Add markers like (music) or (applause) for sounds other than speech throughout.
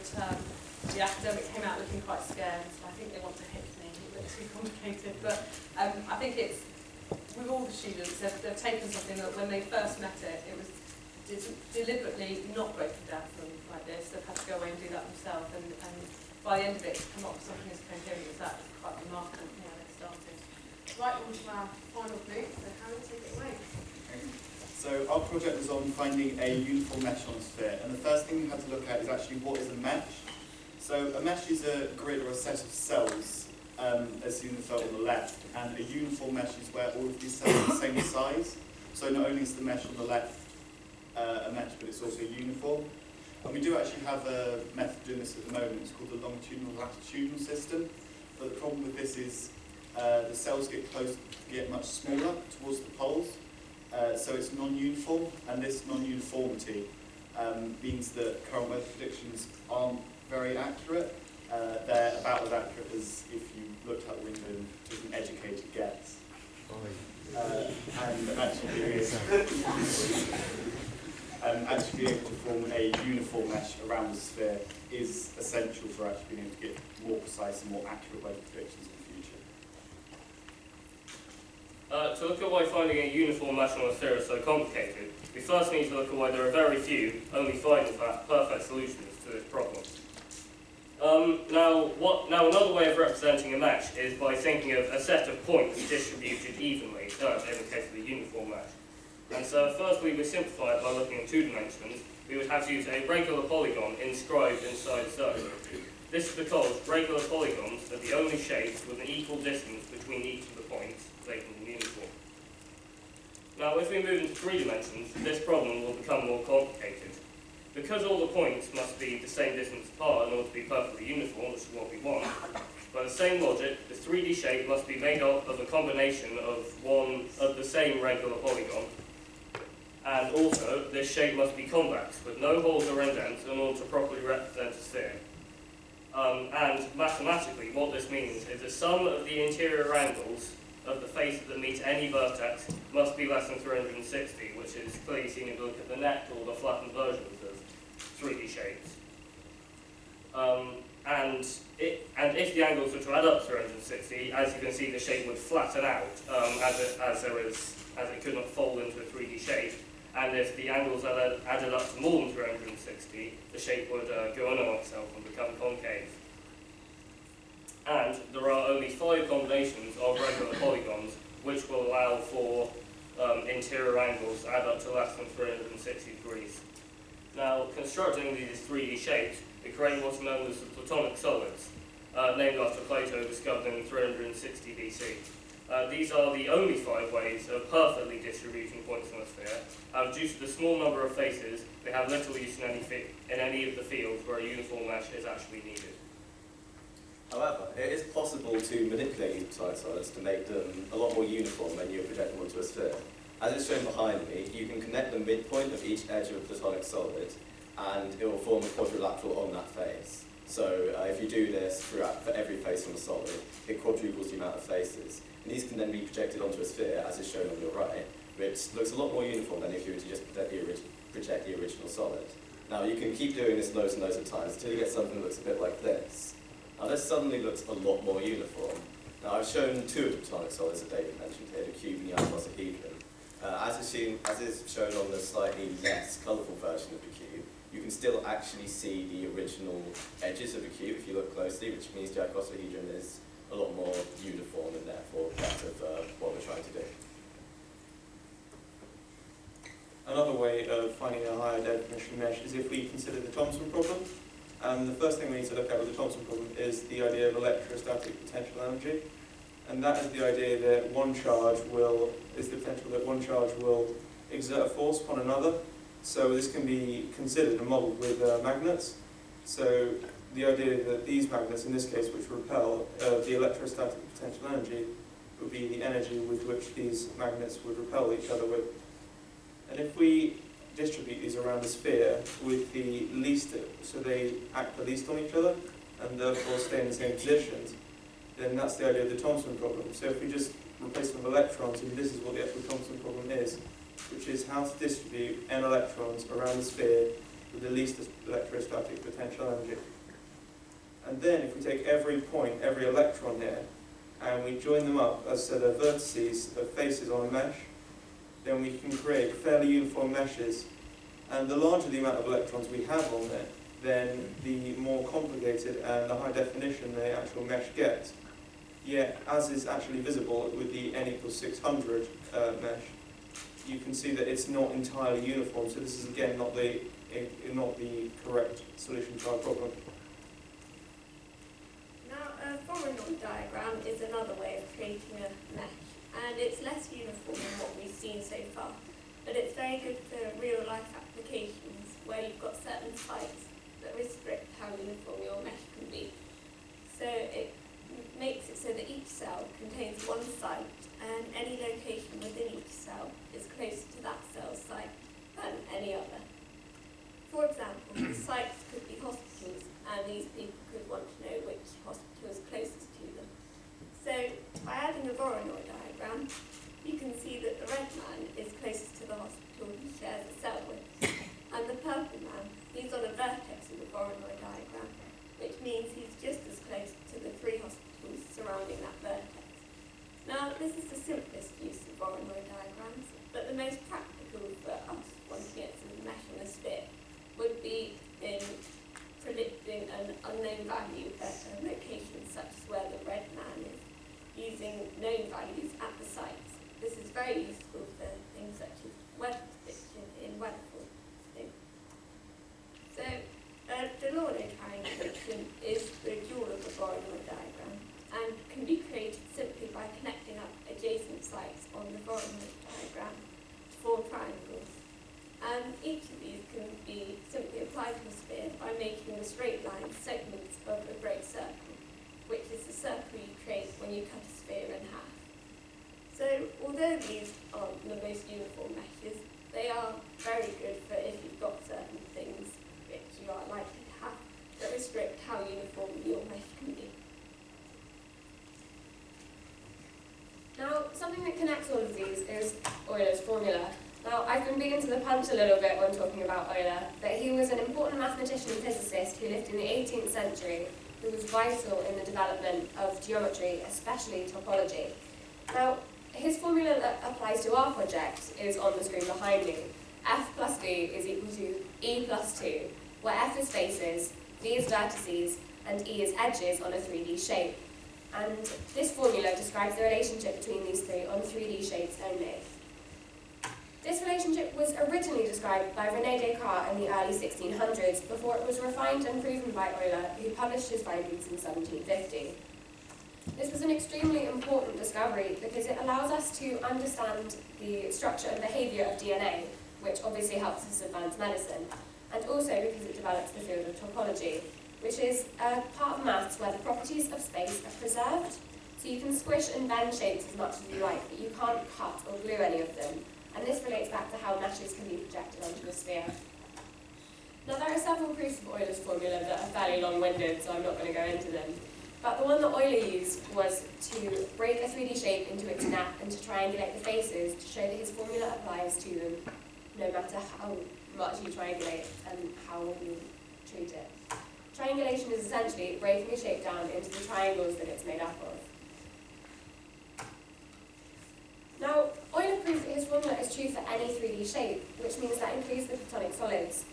but um, the academic came out looking quite scared, so I think they want to hit me. It too complicated, but um, I think it's, with all the students, they've, they've taken something that when they first met it, it was de- deliberately not broken down for them like this. They've had to go away and do that themselves, and, and by the end of it, to come up with something as coherent as that is quite remarkable how they started. Right, on to our final group, so Hannah, take it away. So our project was on finding a uniform mesh on a sphere, and the first thing we had to look at is actually what is a mesh. So a mesh is a grid or a set of cells, um, as seen in the photo on the left, and a uniform mesh is where all of these cells are the same size. So not only is the mesh on the left uh, a mesh, but it's also uniform. And we do actually have a method doing this at the moment, it's called the longitudinal latitudinal system. But the problem with this is uh, the cells get close, get much smaller towards the poles, uh, so it's non-uniform, and this non-uniformity um, means that current weather predictions aren't very accurate. Uh, they're about as accurate as if you looked out the window and took an educated guess. Uh, and actually, (laughs) um, actually being able to form a uniform mesh around the sphere is essential for actually being able to get more precise and more accurate weather predictions in the future. Uh, to look at why finding a uniform mesh on a sphere is so complicated, we first need to look at why there are very few, only five in fact, perfect solutions to this problem. Um, now, what, now another way of representing a mesh is by thinking of a set of points distributed evenly, uh, in the case of a uniform mesh. And so firstly we simplify it by looking at two dimensions. We would have to use a regular polygon inscribed inside a circle. This is because regular polygons are the only shapes with an equal distance between each of the points taken in uniform. Now, if we move into three dimensions, this problem will become more complicated. Because all the points must be the same distance apart in order to be perfectly uniform, which is what we want, by the same logic, the 3D shape must be made up of a combination of one of the same regular polygon, and also this shape must be convex, with no holes or indents in order to properly represent a sphere. Um, and mathematically, what this means is the sum of the interior angles of the faces that meet any vertex must be less than 360, which is clearly seen if you look at the net or the flattened versions of 3D shapes. Um, and, it, and if the angles were to add up to 360, as you can see, the shape would flatten out um, as, it, as, there is, as it could not fold into a 3D shape. And if the angles added, added up to more than 360, the shape would uh, go on on itself and become concave. And there are only five combinations of regular polygons which will allow for um, interior angles to add up to less than 360 degrees. Now, constructing these 3D shapes, we create what's known as the Platonic solids, uh, named after Plato, discovered in 360 BC. Uh, these are the only five ways of perfectly distributing points on a sphere, and due to the small number of faces, they have little use in any, in any of the fields where a uniform mesh is actually needed. However, it is possible to manipulate Platonic solids to make them a lot more uniform when you project them onto a sphere. As is shown behind me, you can connect the midpoint of each edge of a Platonic solid, and it will form a quadrilateral on that face. So uh, if you do this throughout, for every face on the solid, it quadruples the amount of faces. And these can then be projected onto a sphere, as is shown on your right, which looks a lot more uniform than if you were to just project the, project the original solid. Now you can keep doing this loads and loads of times until you get something that looks a bit like this. Now this suddenly looks a lot more uniform. Now I've shown two of the platonic solids that David mentioned here, the cube and the icosahedron. Uh, as, is as is shown on the slightly less colourful version of the cube, can still actually see the original edges of the cube if you look closely, which means the icosahedron is a lot more uniform and therefore part of what we're trying to do. Another way of finding a higher definition mesh is if we consider the Thomson problem. And the first thing we need to look at with the Thomson problem is the idea of electrostatic potential energy. And that is the idea that one charge will, is the potential that one charge will exert a force upon another. So this can be considered and modelled with uh, magnets. So the idea that these magnets, in this case, which repel, uh, the electrostatic potential energy would be the energy with which these magnets would repel each other with. And if we distribute these around the sphere with the least, so they act the least on each other and therefore stay in the same positions, then that's the idea of the Thomson problem. So if we just replace them with electrons, and this is what the actual Thomson problem is, which is how to distribute n electrons around the sphere with the least electrostatic potential energy. And then if we take every point, every electron here, and we join them up as so they're vertices of faces on a mesh, then we can create fairly uniform meshes. And the larger the amount of electrons we have on there, then the more complicated and the high definition the actual mesh gets. Yet, as is actually visible with the n equals 600 uh, mesh, you can see that it's not entirely uniform. So this is again not the eh, not the correct solution to our problem. Now, a Voronoi diagram is another way of creating a mesh, and it's less uniform than what we've seen so far, but it's very good for real-life applications where you've got certain sites that restrict how uniform your mesh can be. So it makes it so that each cell contains one site, and any location within each cell is closer to that cell's site than any other. For example, the (clears throat) sites could be hospitals, and these people could want to know which hospital is closest to them. So, by adding a Voronoi diagram, you can see that the red man is closest to the hospital he shares a cell with, and the purple man, he's on a vertex of the Voronoi diagram, which means he's just as close to the three hospitals surrounding that vertex. Now, this is the simplest use of Voronoi diagrams, but the most practical for us wanting it to mesh on a sphere would be in predicting an unknown value at a location such as where the red man is, using known values at the sites. This is very useful for things such as weather prediction in weather forecasting. So, a Delaunay triangulation is the dual of the Voronoi diagram and can be created simply by connecting up adjacent sites on the Voronoi diagram to form triangles. And each of these can be simply applied to a sphere by making the straight line segments of a great circle, which is the circle you create when you cut a sphere in half. So, although these aren't the most uniform meshes, they are very good for if you've got certain things which you are likely to have that restrict how uniform your mesh can be. Now, something that connects all of these is Euler's formula. Now, I've been beaten to the punch a little bit when talking about Euler, but he was an important mathematician and physicist who lived in the 18th century, who was vital in the development of geometry, especially topology. Now, his formula that applies to our project is on the screen behind me. f plus v is equal to e plus 2, where f is faces, v is vertices, and e is edges on a 3D shape. And this formula describes the relationship between these three on 3D shapes only. This relationship was originally described by René Descartes in the early 1600s before it was refined and proven by Euler, who published his findings in 1750. This was an extremely important discovery because it allows us to understand the structure and behaviour of DNA, which obviously helps us advance medicine, and also because it develops the field of topology, which is a part of maths where the properties of space are preserved. So you can squish and bend shapes as much as you like, but you can't cut or glue any of them. And this relates back to how meshes can be projected onto a sphere. Now there are several proofs of Euler's formula that are fairly long-winded, so I'm not going to go into them. But the one that Euler used was to break a 3D shape into its net and to triangulate the faces to show that his formula applies to them no matter how much you triangulate and how you treat it. Triangulation is essentially breaking a shape down into the triangles that it's made up of. Now, Proved that his formula is true for any 3D shape, which means that includes the platonic solids.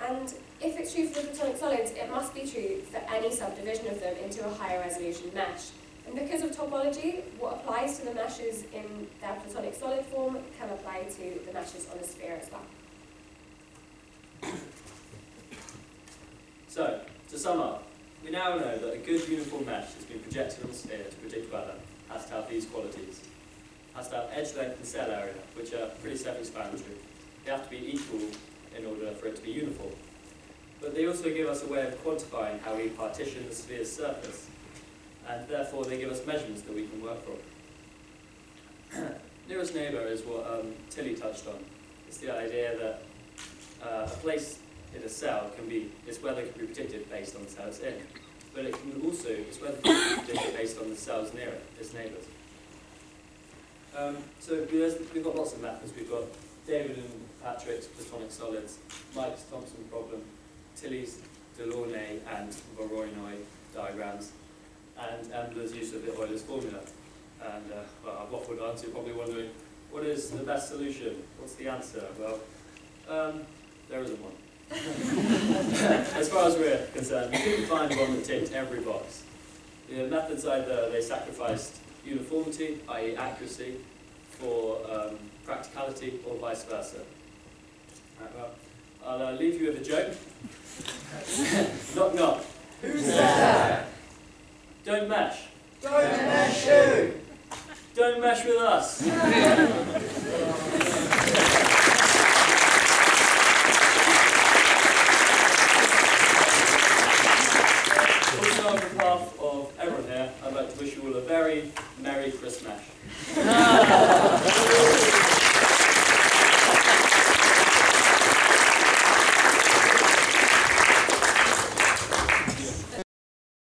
And if it's true for the platonic solids, it must be true for any subdivision of them into a higher resolution mesh. And because of topology, what applies to the meshes in their platonic solid form can apply to the meshes on a sphere as well. So, to sum up, we now know that a good uniform mesh has been projected on a sphere to predict weather, has to have these qualities. Has to have edge length and cell area, which are pretty self-explanatory. They have to be equal in order for it to be uniform. But they also give us a way of quantifying how we partition the sphere's surface, and therefore they give us measurements that we can work from. (clears throat) Nearest neighbour is what um, Tilly touched on. It's the idea that uh, a place in a cell can be, its weather can be predicted based on the cell it's in. But it can also, its weather can be predicted based on the cells near it, its neighbours. Um, so we've got lots of methods. We've got David and Patrick's platonic solids, Mike's Thomson problem, Tilly's Delaunay and Voronoi diagrams, and Embler's use of the Euler's formula. And uh, well, I've waffled on, so you're probably wondering, what is the best solution? What's the answer? Well, um, there isn't one. (laughs) as far as we're concerned, we couldn't find one that ticked every box. The methods either they sacrificed uniformity, i.e. accuracy, for um, practicality, or vice versa. Right, well, I'll uh, leave you with a joke. (laughs) knock knock. Who's there? Don't mesh. Don't mesh who? Don't mesh with us. (laughs)